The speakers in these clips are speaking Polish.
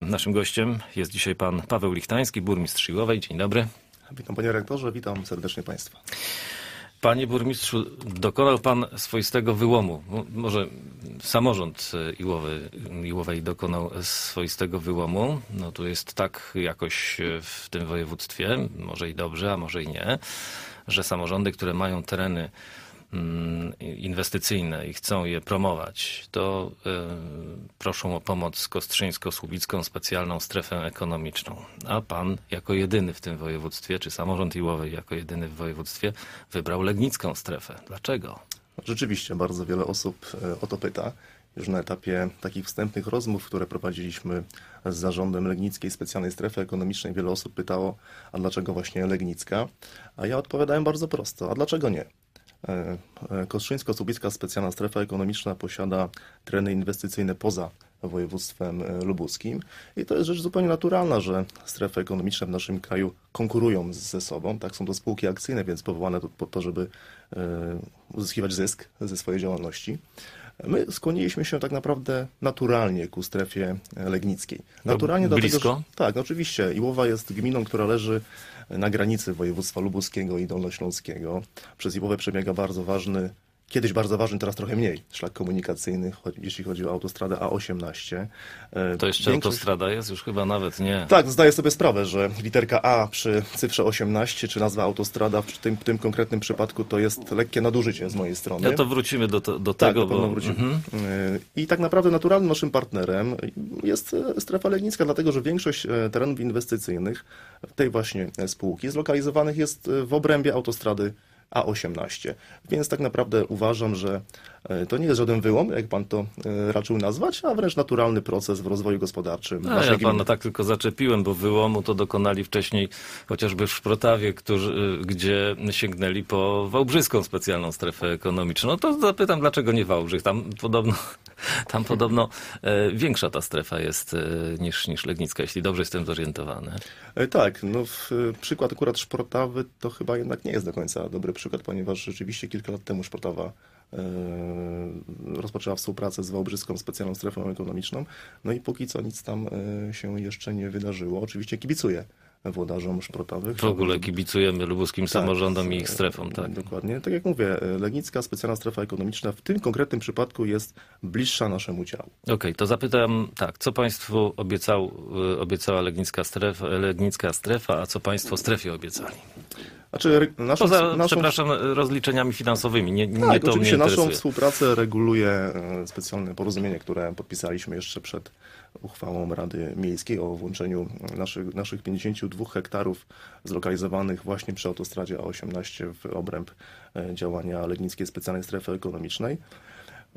Naszym gościem jest dzisiaj pan Paweł Lichtański, burmistrz Siłowej. Dzień dobry. Witam panie rektorze, witam serdecznie państwa. Panie burmistrzu, dokonał pan swoistego wyłomu. Mo- Może samorząd e, Iłowy, Iłowej dokonał swoistego wyłomu. No tu jest tak jakoś e, w tym województwie, może i dobrze, a może i nie, że samorządy, które mają tereny mm, inwestycyjne i chcą je promować, to e, proszą o pomoc Kostrzyńsko-Słubicką specjalną strefę ekonomiczną. A pan jako jedyny w tym województwie, czy samorząd Iłowej jako jedyny w województwie wybrał Legnicką strefę. Dlaczego? Rzeczywiście bardzo wiele osób e, o to pyta. Już na etapie takich wstępnych rozmów, które prowadziliśmy z zarządem Legnickiej Specjalnej Strefy Ekonomicznej, wiele osób pytało, a dlaczego właśnie Legnicka? A ja odpowiadałem bardzo prosto, a dlaczego nie? E, e, Kostrzyńsko-Słubicka Specjalna Strefa Ekonomiczna posiada tereny inwestycyjne poza województwem e, lubuskim i to jest rzecz zupełnie naturalna, że strefy ekonomiczne w naszym kraju konkurują ze sobą. Tak, są to spółki akcyjne, więc powołane po to, żeby uzyskiwać zysk ze swojej działalności. My skłoniliśmy się tak naprawdę naturalnie ku strefie legnickiej. Naturalnie blisko? dlatego, że tak, oczywiście. Iłowa jest gminą, która leży na granicy województwa lubuskiego i dolnośląskiego. Przez Iłowę przebiega bardzo ważny, kiedyś bardzo ważny, teraz trochę mniej, szlak komunikacyjny, jeśli chodzi o autostradę A18. E, To jeszcze większość- autostrada jest? Już chyba nawet nie. tak, zdaję sobie sprawę, że literka A przy cyfrze 18, czy nazwa autostrada w tym, w tym konkretnym przypadku to jest lekkie nadużycie z mojej strony. No to wrócimy do, to, do Tak, tego, bo wrócimy. Mhm. Y, I tak naprawdę naturalnym naszym partnerem jest e, strefa legnicka, dlatego że większość e, terenów inwestycyjnych tej właśnie e, spółki zlokalizowanych jest e, w obrębie autostrady A18. Więc tak naprawdę uważam, że e, to nie jest żaden wyłom, jak pan to e, raczył nazwać, a wręcz naturalny proces w rozwoju gospodarczym A naszej ja pana tak tylko zaczepiłem, bo wyłomu to dokonali wcześniej chociażby w Szprotawie, którzy, gdzie sięgnęli po Wałbrzyską specjalną strefę ekonomiczną. No to zapytam, dlaczego nie Wałbrzych? Tam podobno, tam podobno e, większa ta strefa jest e, niż, niż Legnicka, jeśli dobrze jestem zorientowany. E, Tak, no w, e, przykład akurat Szportawy to chyba jednak nie jest do końca dobry przykład, ponieważ rzeczywiście kilka lat temu Szportawa e, rozpoczęła współpracę z Wałbrzyską Specjalną Strefą Ekonomiczną, no i póki co nic tam e, się jeszcze nie wydarzyło. Oczywiście kibicuję włodarzom Szportawych. W ogóle kibicujemy lubuskim Tak, samorządom i ich e, strefom, tak? Dokładnie. Tak jak mówię, Legnicka Specjalna Strefa Ekonomiczna w tym konkretnym przypadku jest bliższa naszemu ciału. Okej, to zapytam tak, co państwu obiecał, obiecała Legnicka strefa, Legnicka strefa, a co państwo strefie obiecali? Znaczy, naszą, Poza, naszą przepraszam, rozliczeniami finansowymi. Nie, nie Tak, to oczywiście naszą współpracę reguluje e, specjalne porozumienie, które podpisaliśmy jeszcze przed uchwałą Rady Miejskiej o włączeniu naszych, naszych 52 hektarów zlokalizowanych właśnie przy autostradzie A18 w obręb e, działania Legnickiej Specjalnej Strefy Ekonomicznej.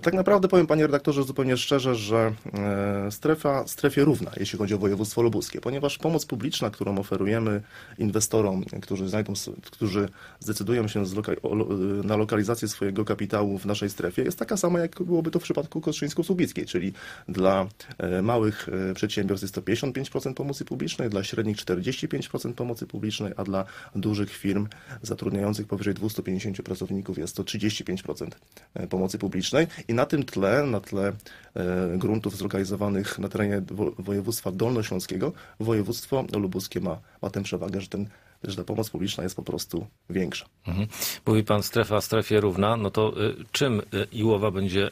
Tak naprawdę powiem panie redaktorze zupełnie szczerze, że e, strefa strefie równa, jeśli chodzi o województwo lubuskie, ponieważ pomoc publiczna, którą oferujemy inwestorom, którzy, znajdą, którzy zdecydują się lo- na lokalizację swojego kapitału w naszej strefie, jest taka sama, jak byłoby to w przypadku Kostrzyńsko-Słubickiej, czyli dla e, małych e, przedsiębiorstw jest to 55% pomocy publicznej, dla średnich 45% pomocy publicznej, a dla dużych firm zatrudniających powyżej 250 pracowników jest to 35% e, pomocy publicznej. I na tym tle, na tle e, gruntów zlokalizowanych na terenie wo- województwa dolnośląskiego, województwo lubuskie ma, ma tę przewagę, że, ten, że ta pomoc publiczna jest po prostu większa. Mhm. Mówi pan strefa strefie równa, no to y, czym y, Iłowa będzie y,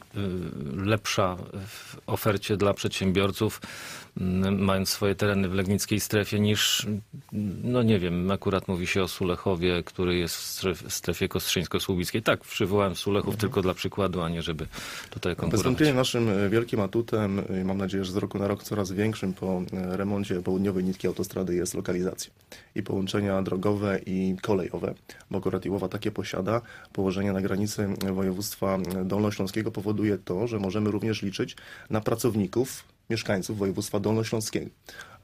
lepsza w ofercie dla przedsiębiorców, y, mając swoje tereny w legnickiej strefie niż, y, no nie wiem, akurat mówi się o Sulechowie, który jest w stref, strefie kostrzyńsko-słubickiej. Tak, przywołałem Sulechów tylko dla przykładu, a nie żeby tutaj konkurować. wątpienia naszym wielkim atutem, e, mam nadzieję, że z roku na rok coraz większym po remoncie południowej nitki autostrady jest lokalizacja i połączenia drogowe i kolejowe, bo akurat Iłowa takie posiada. Położenie na granicy województwa dolnośląskiego powoduje to, że możemy również liczyć na pracowników, mieszkańców województwa dolnośląskiego.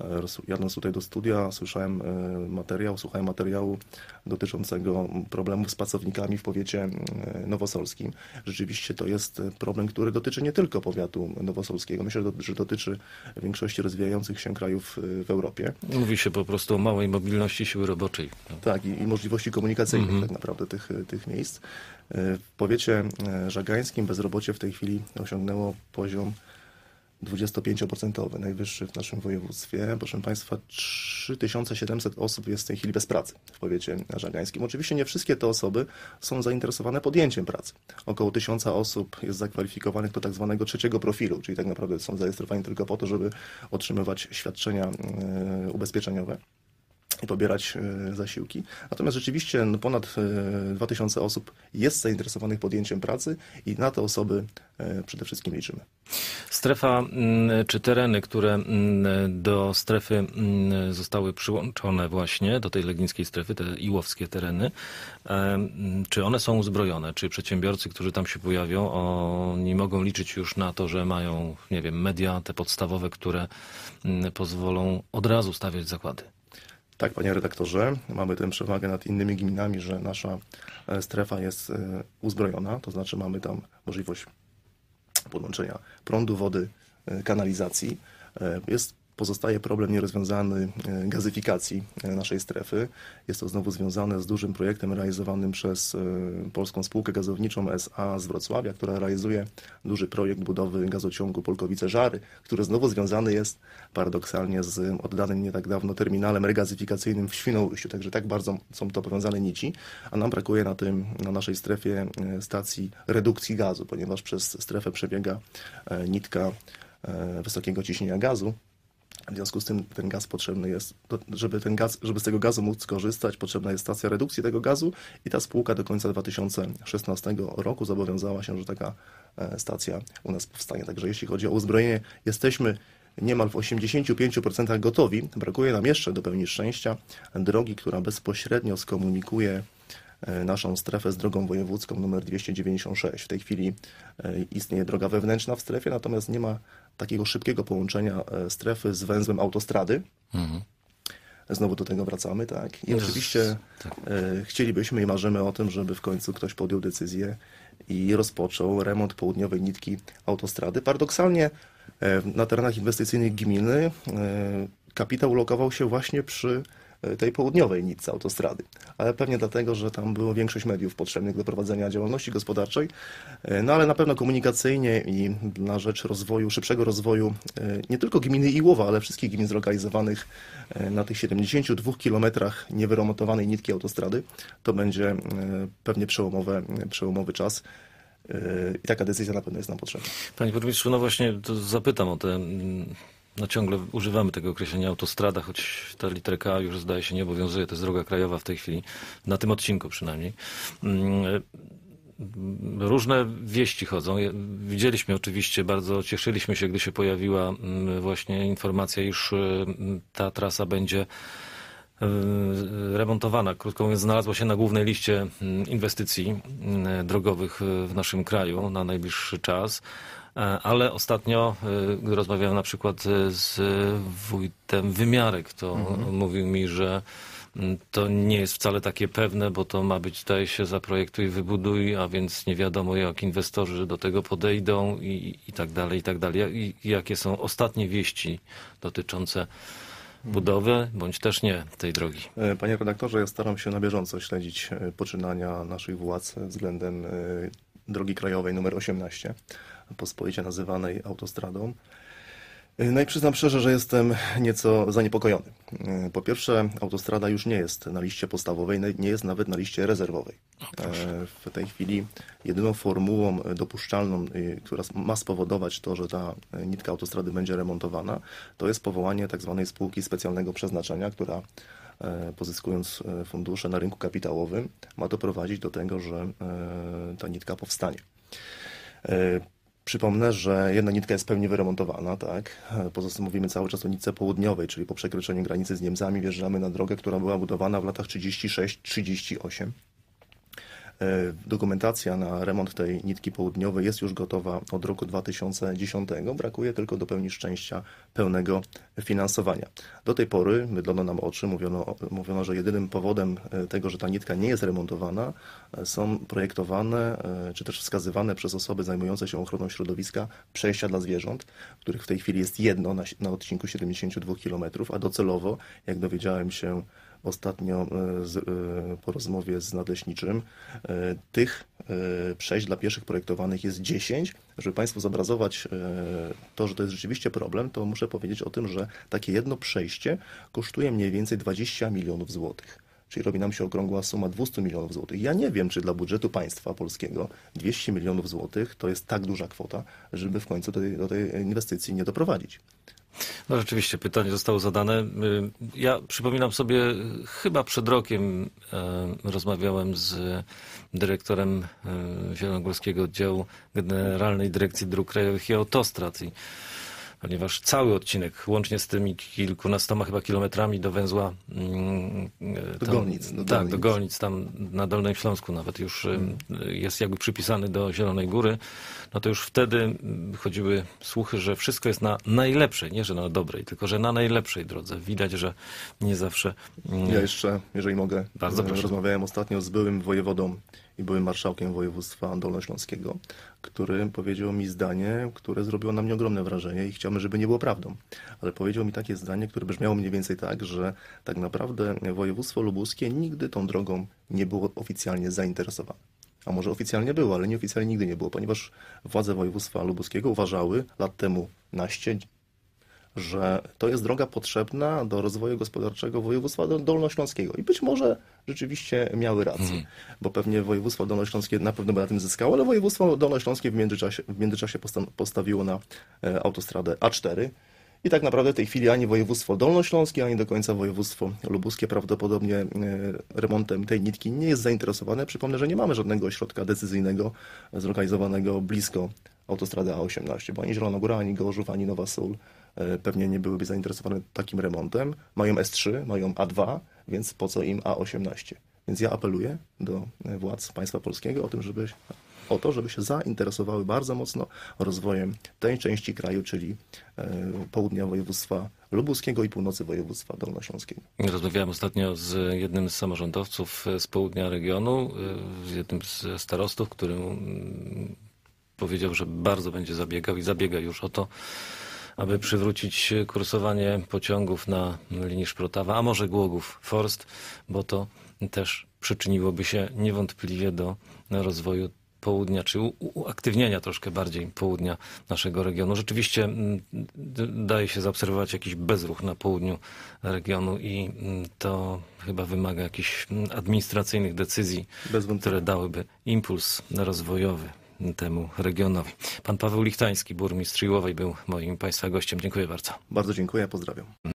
E, Jadąc tutaj do studia, słyszałem e, materiał, słuchałem materiału dotyczącego problemów z pracownikami w powiecie e, nowosolskim. Rzeczywiście to jest problem, który dotyczy nie tylko powiatu nowosolskiego. Myślę, że do- że dotyczy większości rozwijających się krajów w Europie. Mówi się po prostu o małej mobilności siły roboczej. Tak, i, i możliwości komunikacyjnych Mhm. tak naprawdę tych, tych miejsc. W powiecie żagańskim bezrobocie w tej chwili osiągnęło poziom 25%, najwyższy w naszym województwie. Proszę Państwa, 3700 osób jest w tej chwili bez pracy w powiecie żagańskim. Oczywiście nie wszystkie te osoby są zainteresowane podjęciem pracy. Około 1000 osób jest zakwalifikowanych do tak zwanego trzeciego profilu, czyli tak naprawdę są zarejestrowani tylko po to, żeby otrzymywać świadczenia e, ubezpieczeniowe pobierać e, zasiłki. Natomiast rzeczywiście no, ponad e, 2000 osób jest zainteresowanych podjęciem pracy i na te osoby e, przede wszystkim liczymy. Strefa mm, czy tereny, które mm, do strefy mm, zostały przyłączone właśnie, do tej legnickiej strefy, te iłowskie tereny, czy one są uzbrojone? Czy przedsiębiorcy, którzy tam się pojawią, oni mogą liczyć już na to, że mają, nie wiem, media te podstawowe, które pozwolą od razu stawiać zakłady? Tak, panie redaktorze, mamy tę przewagę nad innymi gminami, że nasza e, strefa jest e, uzbrojona, to znaczy mamy tam możliwość podłączenia prądu, wody, e, kanalizacji. Jest Pozostaje problem nierozwiązany e, gazyfikacji e, naszej strefy. Jest to znowu związane z dużym projektem realizowanym przez e, Polską Spółkę Gazowniczą SA z Wrocławia, która realizuje duży projekt budowy gazociągu Polkowice-Żary, który znowu związany jest paradoksalnie z oddanym nie tak dawno terminalem regazyfikacyjnym w Świnoujściu. Także tak bardzo są to powiązane nici, a nam brakuje na tym, na naszej strefie stacji redukcji gazu, ponieważ przez strefę przebiega nitka wysokiego ciśnienia gazu. W związku z tym ten gaz potrzebny jest, żeby, ten gaz, żeby z tego gazu móc skorzystać, potrzebna jest stacja redukcji tego gazu i ta spółka do końca 2016 roku zobowiązała się, że taka e, stacja u nas powstanie. Także jeśli chodzi o uzbrojenie, jesteśmy niemal w 85% gotowi. Brakuje nam jeszcze do pełni szczęścia drogi, która bezpośrednio skomunikuje naszą strefę z drogą wojewódzką numer 296. W tej chwili e, istnieje droga wewnętrzna w strefie, natomiast nie ma takiego szybkiego połączenia e, strefy z węzłem autostrady. Znowu do tego wracamy, tak. I No, oczywiście tak. e, chcielibyśmy i marzymy o tym, żeby w końcu ktoś podjął decyzję i rozpoczął remont południowej nitki autostrady. Paradoksalnie e, na terenach inwestycyjnych gminy e, kapitał ulokował się właśnie przy e, tej południowej nitce autostrady. Ale pewnie dlatego, że tam było większość mediów potrzebnych do prowadzenia działalności gospodarczej. E, No ale na pewno komunikacyjnie i na rzecz rozwoju, szybszego rozwoju e, nie tylko gminy Iłowa, ale wszystkich gmin zlokalizowanych e, na tych 72 kilometrach niewyremontowanej nitki autostrady, to będzie e, pewnie przełomowe, przełomowy czas. E, I taka decyzja na pewno jest nam potrzebna. Panie burmistrzu, no właśnie zapytam o te, mm, no ciągle używamy tego określenia autostrada, choć ta literka już zdaje się nie obowiązuje, to jest droga krajowa w tej chwili, na tym odcinku przynajmniej. Mm, Różne wieści chodzą. Widzieliśmy oczywiście, bardzo cieszyliśmy się, gdy się pojawiła mm, właśnie informacja, iż y, ta trasa będzie y, remontowana. Krótko mówiąc, znalazła się na głównej liście mm, inwestycji drogowych w naszym kraju na najbliższy czas. E, Ale ostatnio, y, gdy rozmawiałem na przykład y, z wójtem Wymiarek, to mówił mi, że mm, to nie jest wcale takie pewne, bo to ma być, zdaje się, zaprojektuj, wybuduj, a więc nie wiadomo, jak inwestorzy do tego podejdą i, i tak dalej, i tak dalej. I, jakie są ostatnie wieści dotyczące budowy, bądź też nie tej drogi. E, Panie redaktorze, ja staram się na bieżąco śledzić e, poczynania naszych władz względem e, drogi krajowej numer 18, pospolicie nazywanej autostradą. E, No i przyznam szczerze, że jestem nieco zaniepokojony. E, Po pierwsze, autostrada już nie jest na liście podstawowej, nie jest nawet na liście rezerwowej. E, W tej chwili jedyną formułą dopuszczalną, która ma spowodować to, że ta nitka autostrady będzie remontowana, to jest powołanie tak zwanej spółki specjalnego przeznaczenia, która pozyskując fundusze na rynku kapitałowym, ma doprowadzić do tego, że ta nitka powstanie. Przypomnę, że jedna nitka jest pełni wyremontowana, tak? Tym mówimy cały czas o nitce południowej, czyli po przekroczeniu granicy z Niemcami wjeżdżamy na drogę, która była budowana w latach 36-38. E, Dokumentacja na remont tej nitki południowej jest już gotowa od roku 2010. Brakuje tylko do pełni szczęścia pełnego finansowania. Do tej pory mydlono nam oczy, mówiono, mówiono, że jedynym powodem e, tego, że ta nitka nie jest remontowana, e, są projektowane czy też wskazywane przez osoby zajmujące się ochroną środowiska przejścia dla zwierząt, których w tej chwili jest jedno na, na odcinku 72 km, a docelowo, jak dowiedziałem się ostatnio e, z, e, po rozmowie z nadleśniczym, e, tych przejść dla pieszych projektowanych jest 10. Żeby Państwu zobrazować to, że to jest rzeczywiście problem, to muszę powiedzieć o tym, że takie jedno przejście kosztuje mniej więcej 20 milionów złotych. Czyli robi nam się okrągła suma 200 milionów złotych. Ja nie wiem, czy dla budżetu państwa polskiego 200 milionów złotych to jest tak duża kwota, żeby w końcu do tej, do tej inwestycji nie doprowadzić. No rzeczywiście, pytanie zostało zadane. Y, Ja przypominam sobie, chyba przed rokiem y, rozmawiałem z dyrektorem y, Zielonogórskiego Oddziału Generalnej Dyrekcji Dróg Krajowych i Autostrad. I ponieważ cały odcinek, łącznie z tymi kilkunastoma chyba kilometrami do węzła... mm, y, Do tam- Golnic, do tak, Golnic. do Golnic, tam na Dolnym Śląsku nawet już y, jest jakby przypisany do Zielonej Góry, no to już wtedy chodziły słuchy, że wszystko jest na najlepszej, nie że na dobrej, tylko że na najlepszej drodze. Widać, że nie zawsze... mm, Ja jeszcze, jeżeli mogę, Bardzo e, proszę. rozmawiałem ostatnio z byłym wojewodą i byłym marszałkiem województwa dolnośląskiego, który powiedział mi zdanie, które zrobiło na mnie ogromne wrażenie i chciałbym, żeby nie było prawdą. Ale powiedział mi takie zdanie, które brzmiało mniej więcej tak, że tak naprawdę województwo lubuskie nigdy tą drogą nie było oficjalnie zainteresowane. A może oficjalnie było, ale nieoficjalnie nigdy nie było, ponieważ władze województwa lubuskiego uważały lat temu naście, że to jest droga potrzebna do rozwoju gospodarczego województwa dol- dolnośląskiego. I być może rzeczywiście miały rację, bo pewnie województwo dolnośląskie na pewno by na tym zyskało, ale województwo dolnośląskie w międzyczasie, w międzyczasie postawiło na e, autostradę A4. I tak naprawdę w tej chwili ani województwo dolnośląskie, ani do końca województwo lubuskie prawdopodobnie e, remontem tej nitki nie jest zainteresowane. Przypomnę, że nie mamy żadnego ośrodka decyzyjnego zlokalizowanego blisko autostrady A18, bo ani Zielona Góra, ani Gorzów, ani Nowa Sól pewnie nie byłyby zainteresowane takim remontem. Mają S3, mają A2, więc po co im A18? Więc ja apeluję do e, władz państwa polskiego o tym, żeby o to, żeby się zainteresowały bardzo mocno rozwojem tej części kraju, czyli e, południa województwa lubuskiego i północy województwa dolnośląskiego. Rozmawiałem ostatnio z jednym z samorządowców z południa regionu, z jednym z starostów, który mm, powiedział, że bardzo będzie zabiegał i zabiega już o to, aby przywrócić kursowanie pociągów na linii Szprotawa, a może Głogów-Forst, bo to też przyczyniłoby się niewątpliwie do rozwoju południa, czy uaktywnienia troszkę bardziej południa naszego regionu. Rzeczywiście mm, daje się zaobserwować jakiś bezruch na południu regionu i mm, to chyba wymaga jakichś mm, administracyjnych decyzji, które dałyby impuls rozwojowy temu regionowi. Pan Paweł Lichtański, burmistrz Iłowej, był moim Państwa gościem. Dziękuję bardzo. Bardzo dziękuję, pozdrawiam.